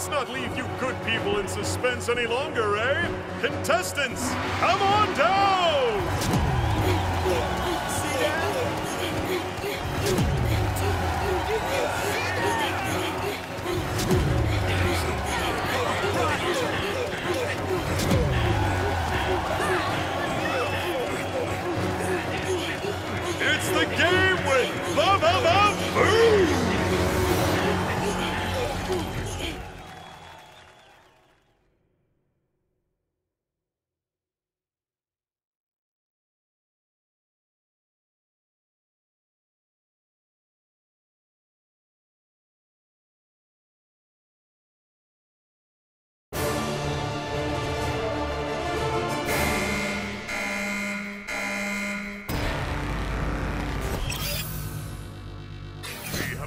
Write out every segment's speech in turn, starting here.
let's not leave you good people in suspense any longer, eh? Contestants, come on down!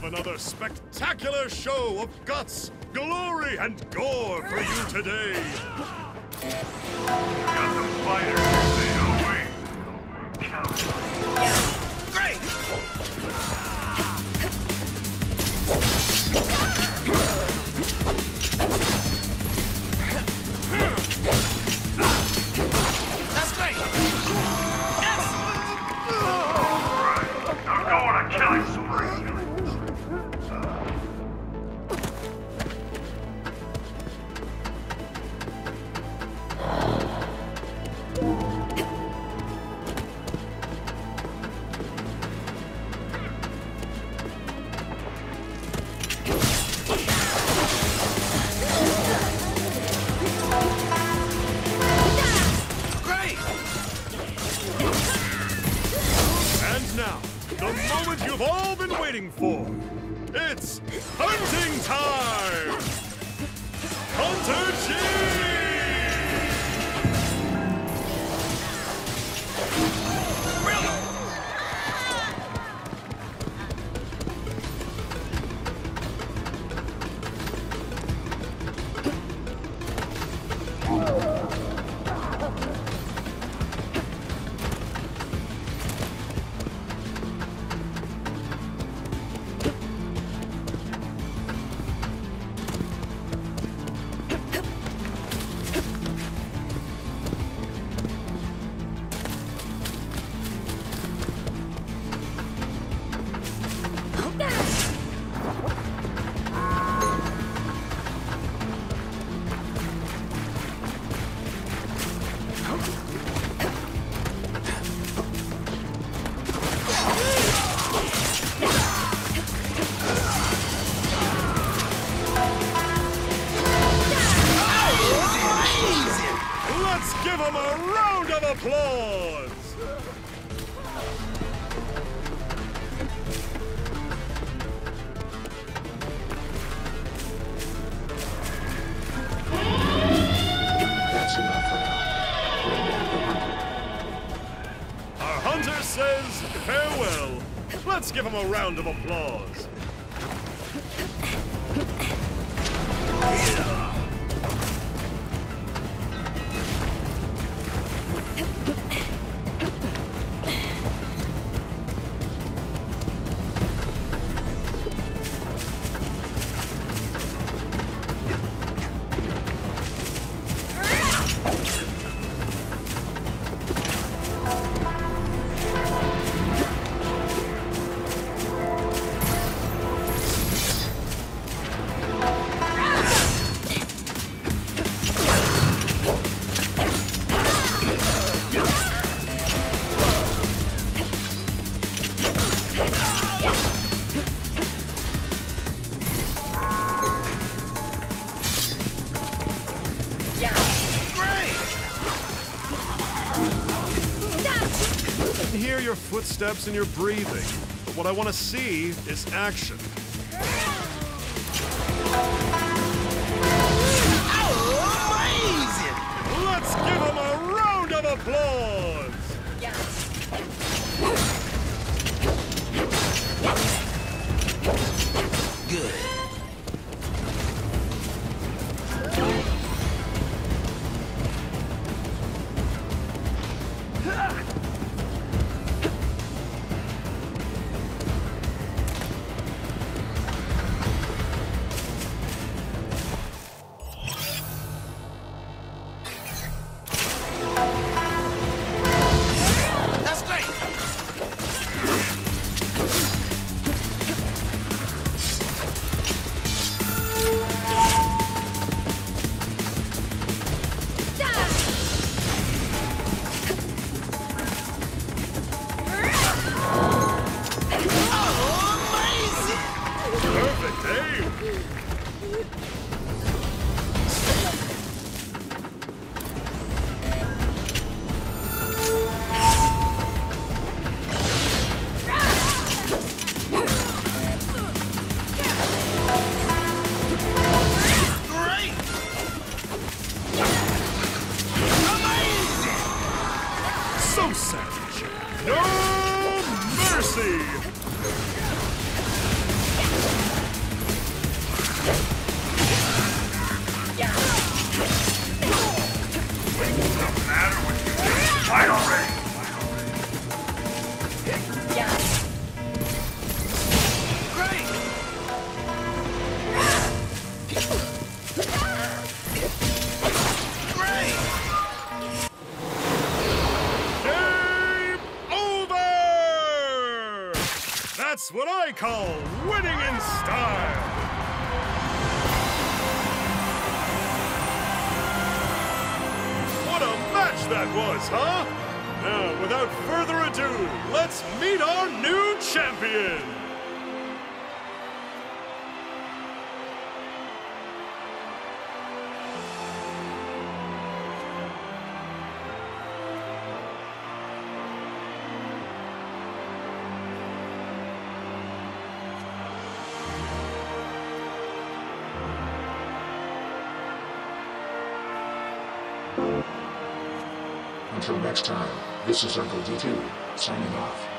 Have another spectacular show of guts, glory, and gore for you today. The moment you've all been waiting for. It's hunting time! Hunter G! Let's give him a round of applause! That's enough for now. Our hunter says farewell. Let's give him a round of applause. Hear your footsteps and your breathing, but what I want to see is action. Yeah. What I call winning in style. What a match that was, huh? Now, without further ado, let's meet our new champion. Until next time, this is Uncle D2, signing off.